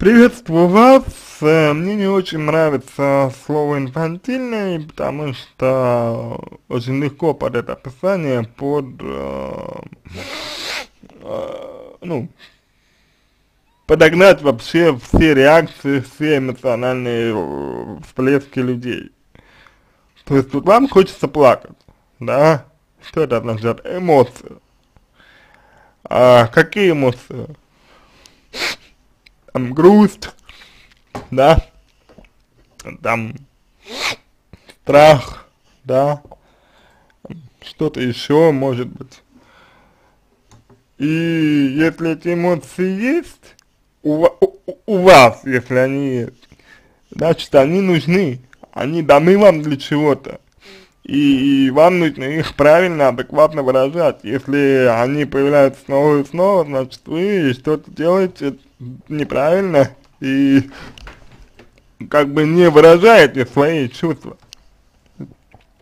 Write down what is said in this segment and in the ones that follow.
Приветствую вас. Э, мне не очень нравится слово инфантильный, потому что очень легко под это описание под, э, э, ну, подогнать вообще все реакции, все эмоциональные всплески людей. То есть тут вам хочется плакать, да? Что это означает? Эмоции. А какие эмоции? Там грусть, да, там страх, да, что-то еще может быть. И если эти эмоции есть у, у, у вас, если они есть, значит они нужны, они даны вам для чего-то. И, и вам нужно их правильно, адекватно выражать. Если они появляются снова и снова, значит вы что-то делаете неправильно и как бы не выражаете свои чувства.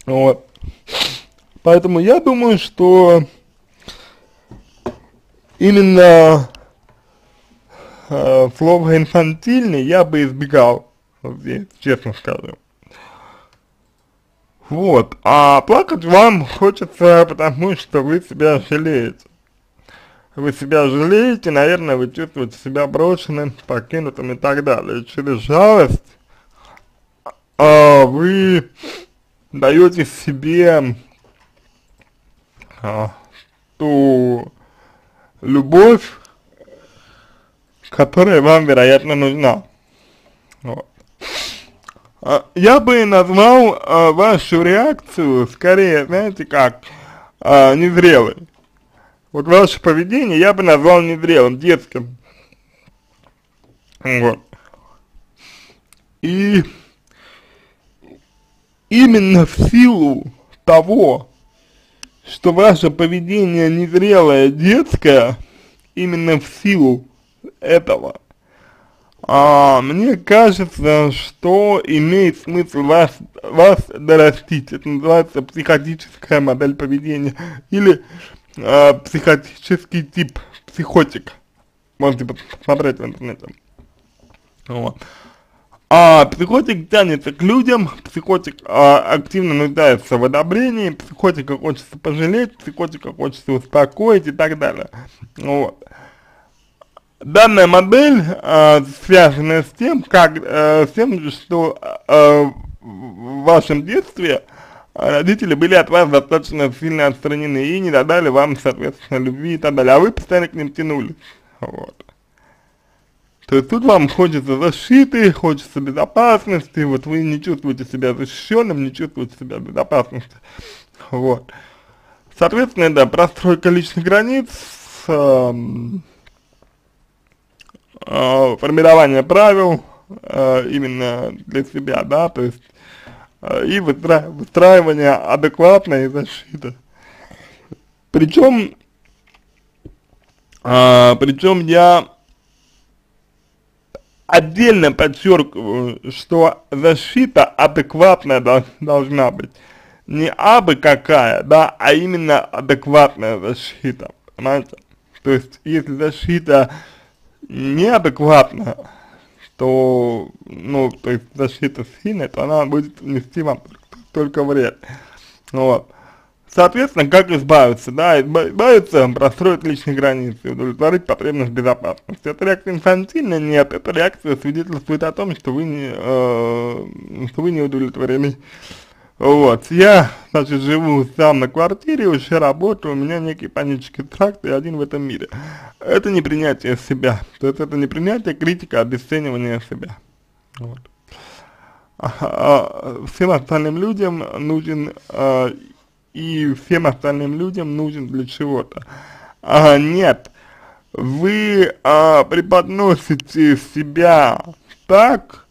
Вот. Поэтому я думаю, что именно э, слово инфантильный я бы избегал здесь, честно скажу. Вот, а плакать вам хочется, потому что вы себя жалеете вы себя жалеете, наверное, вы чувствуете себя брошенным, покинутым и так далее. Через жалость а, вы даете себе а, ту любовь, которая вам, вероятно, нужна. Вот. А, я бы назвал а, вашу реакцию скорее, знаете, как а, незрелой. Вот ваше поведение я бы назвал незрелым, детским. Вот. И именно в силу того, что ваше поведение незрелое, детское, именно в силу этого, а, мне кажется, что имеет смысл вас, вас дорастить. Это называется психотическая модель поведения. Или э, психотический тип, психотик. Можете посмотреть в интернете. Вот. А психотик тянется к людям, психотик а, активно нуждается в одобрении, психотика хочется пожалеть, психотика хочется успокоить и так далее. Вот. Данная модель а, связана с тем, как, а, с тем, что а, в вашем детстве а, родители были от вас достаточно сильно отстранены и не додали вам, соответственно, любви и так далее, а вы постоянно к ним тянулись, вот. То есть тут вам хочется защиты, хочется безопасности, вот вы не чувствуете себя защищенным, не чувствуете себя в безопасности, вот. Соответственно, да, простройка личных границ, э, э, формирование правил э, именно для себя, да, то есть и выстра выстраивание адекватной защиты. Причем, а, причем я отдельно подчеркиваю, что защита адекватная до должна быть. Не абы какая, да, а именно адекватная защита, понимаете? То есть, если защита неадекватная, то, ну, то есть защита сильная, то она будет нести вам только вред. Вот. Соответственно, как избавиться, да, избавиться, простроить личные границы, удовлетворить потребность безопасности. Это реакция инфантильная? Нет, эта реакция свидетельствует о том, что вы не, э, что вы не удовлетворены вот, я, значит, живу сам на квартире, уже работаю, у меня некий панический тракт и один в этом мире. Это не принятие себя, то есть это не принятие, критика, обесценивание себя. Вот. А, всем остальным людям нужен, а, и всем остальным людям нужен для чего-то. А, нет, вы а, преподносите себя так,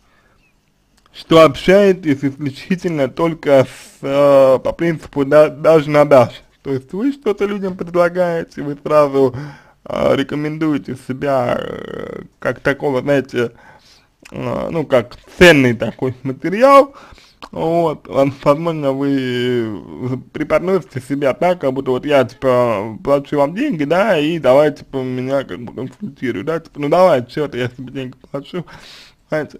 что общаетесь исключительно только с, э, по принципу да, даже на даже. То есть вы что-то людям предлагаете, вы сразу э, рекомендуете себя э, как такого, знаете, э, ну как ценный такой материал, вот, возможно, вы преподносите себя так, как будто вот я, типа, плачу вам деньги, да, и давай, типа, меня как бы консультируй, да, типа, ну давай, что-то, я тебе деньги плачу, знаете.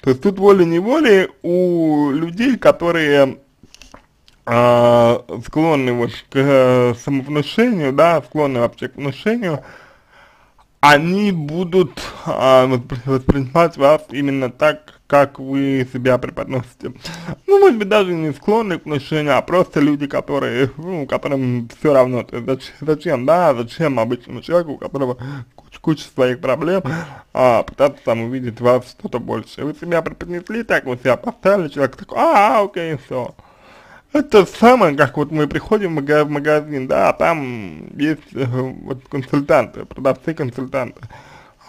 То есть тут волей-неволей у людей, которые э, склонны вот к э, самовнушению, да, склонны вообще к внушению, они будут э, воспринимать вас именно так, как вы себя преподносите. Ну, может быть, даже не склонны к внушению, а просто люди, которые, ну, которым все равно, то есть зачем, зачем, да, зачем обычному человеку, у которого куча своих проблем, а, пытаться там увидеть вас что-то большее. Вы себя преподнесли так, вы себя поставили, человек такой, а, окей, все. Это самое, как вот мы приходим в магазин, да, а там есть э, вот консультанты, продавцы-консультанты.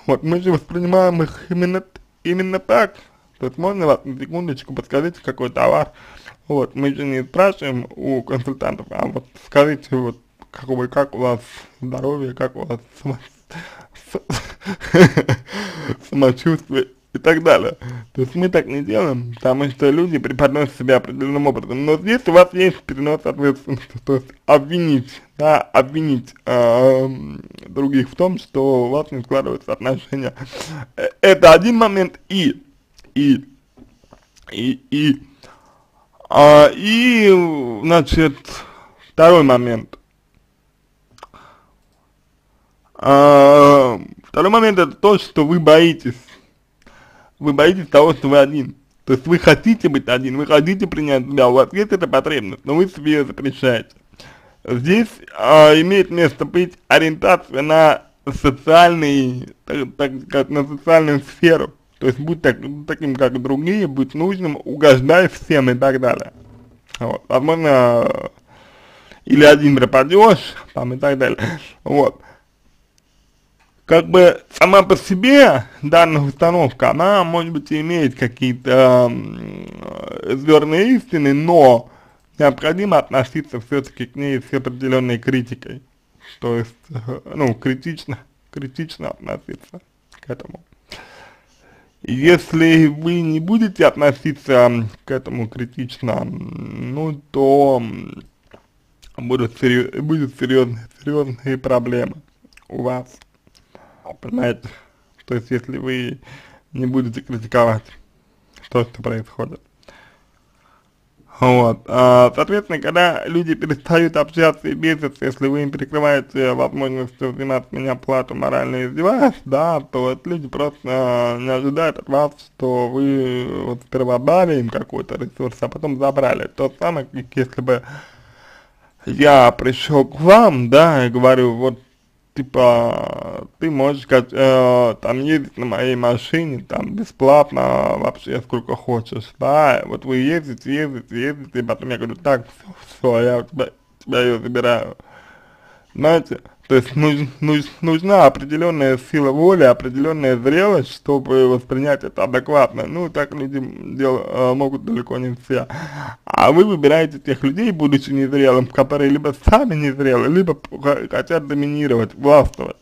Вот мы же воспринимаем их именно, именно так, то есть можно вас на секундочку подскажите какой товар. Вот, мы же не спрашиваем у консультантов, а вот скажите вот какой, как у вас здоровье, как у вас самочувствие и так далее. То есть мы так не делаем, потому что люди преподносят себя определенным образом. Но здесь у вас есть перенос ответственности, то есть обвинить, да, обвинить э, других в том, что у вас не складываются отношения. Э, это один момент и и, и, и, а, и, значит, второй момент. А, второй момент это то, что вы боитесь. Вы боитесь того, что вы один. То есть вы хотите быть один, вы хотите принять себя, у вас есть эта потребность, но вы себе ее запрещаете. Здесь а, имеет место быть ориентация на социальный, так, так как на социальную сферу. То есть будь так, таким, как другие, будь нужным, угождай всем и так далее. Вот. Возможно, или один пропадешь, там и так далее. Вот. Как бы сама по себе данная установка, она, может быть, имеет какие-то э, зерные истины, но необходимо относиться все-таки к ней с определенной критикой. То есть, э, ну, критично, критично относиться к этому. Если вы не будете относиться к этому критично, ну, то будут, серьез, будут серьезные, серьезные проблемы у вас. Понимаете? То есть, если вы не будете критиковать то, что происходит. Вот, а, соответственно, когда люди перестают общаться и бесятся, если вы им перекрываете возможностью взимать меня плату морально издеваясь, да, то вот люди просто а, не ожидают от вас, что вы вот сперва дали им какой-то ресурс, а потом забрали. То самое, как если бы я пришел к вам, да, и говорю, вот типа, ты можешь э, там ездить на моей машине, там, бесплатно, вообще, сколько хочешь, да, вот вы ездите, ездите, ездите, и потом я говорю, так, все, все я тебя, тебя ее забираю, знаете, то есть нуж, нуж, нужна определенная сила воли, определенная зрелость, чтобы воспринять это адекватно. Ну, так люди дел, э, могут далеко не все. А вы выбираете тех людей, будучи незрелым, которые либо сами незрелы, либо хотят доминировать, властвовать.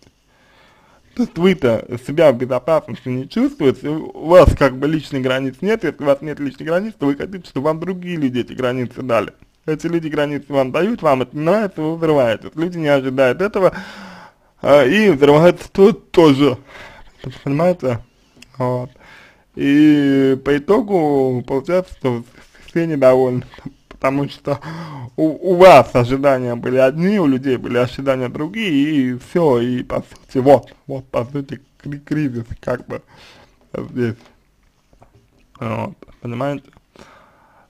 То есть вы-то себя в безопасности не чувствуете, у вас как бы личных границ нет, если у вас нет личных границ, то вы хотите, чтобы вам другие люди эти границы дали эти люди границы вам дают, вам это нравится, вы взрываетесь. Люди не ожидают этого, а, и взрываются тут тоже, понимаете? Вот. И по итогу получается, что все недовольны, потому что у, у вас ожидания были одни, у людей были ожидания другие, и все, и по сути, вот, вот по сути кризис как бы здесь. Вот, понимаете?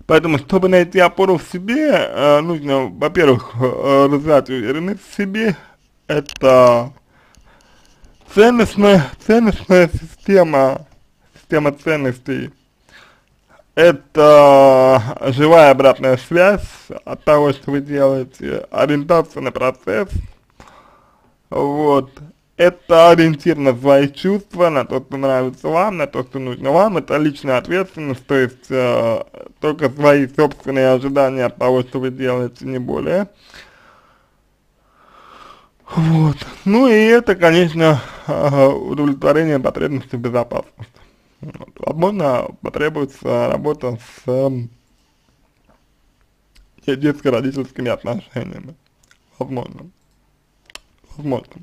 Поэтому, чтобы найти опору в себе, э, нужно, во-первых, э, развивать уверенность в себе, это ценностная, ценностная система, система ценностей, это живая обратная связь от того, что вы делаете, ориентация на процесс, вот, это ориентир на свои чувства, на то, что нравится вам, на то, что нужно вам, это личная ответственность, то есть э, только свои собственные ожидания от того, что вы делаете, не более. Вот. Ну и это, конечно, э, удовлетворение потребностей безопасности. Возможно, потребуется работа с детско-родительскими отношениями. Возможно. Возможно.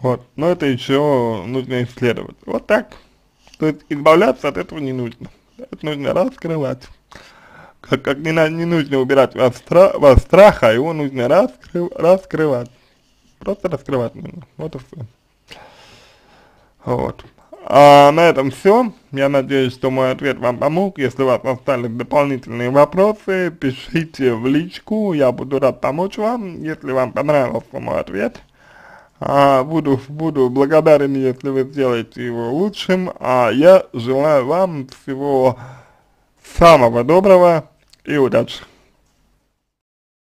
Вот. Но это еще нужно исследовать. Вот так. То есть избавляться от этого не нужно. Это нужно раскрывать. Как, как не, не нужно убирать вас, стра вас страха, его нужно раскры раскрывать. Просто раскрывать нужно. Вот и все. Вот. А на этом все. Я надеюсь, что мой ответ вам помог. Если у вас остались дополнительные вопросы, пишите в личку, я буду рад помочь вам. Если вам понравился мой ответ, а, буду, буду благодарен, если вы сделаете его лучшим. А я желаю вам всего самого доброго и удачи.